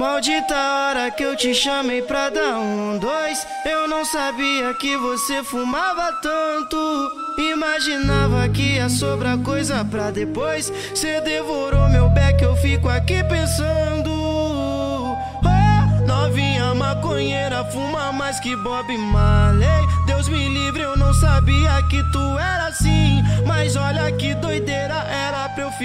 Maldita hora que eu te chamei pra dar um, dois. Eu não sabia que você fumava tanto. Imaginava que ia sobrar coisa pra depois. Cê devorou meu beck, eu fico aqui pensando. Novinha maconheira, fuma mais que Bob Marley. Deus me livre, eu não sabia que tu era assim.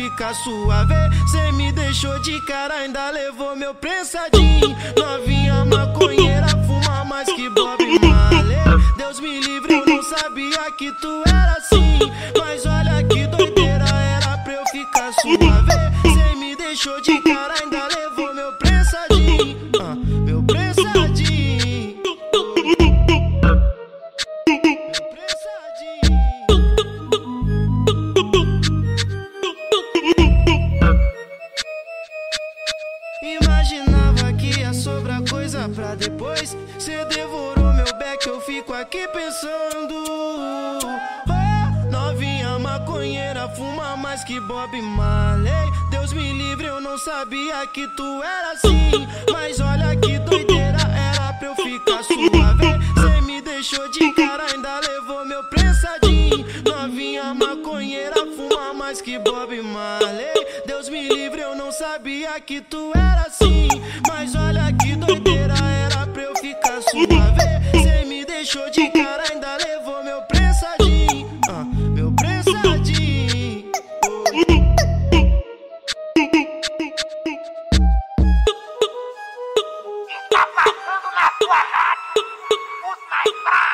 Ficar suave. Cê me deixou de cara, ainda levou meu prensadinho. Novinha maconheira, fuma mais que Bob Marley. Deus me livre, eu não sabia que tu era assim. Mas olha que doideira era pra eu ficar suave. Cê me deixou de depois. Cê devorou meu beck, eu fico aqui pensando. Oh, novinha maconheira, fuma mais que Bob Marley. Deus me livre, eu não sabia que tu era assim. Mas olha que doideira, era pra eu ficar suave. Cê me deixou de cara, ainda levou meu prensadinho. Novinha maconheira, fuma mais que Bob Marley. Deus me livre, eu não sabia que tu era assim. Bye.